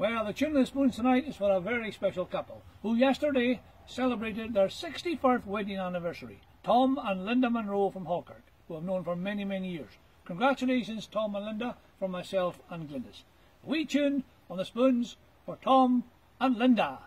Well, the tune of the spoons tonight is for a very special couple who yesterday celebrated their 61st wedding anniversary. Tom and Linda Monroe from Halkirk, who I've known for many, many years. Congratulations, Tom and Linda, from myself and Glynis. We tune on the spoons for Tom and Linda.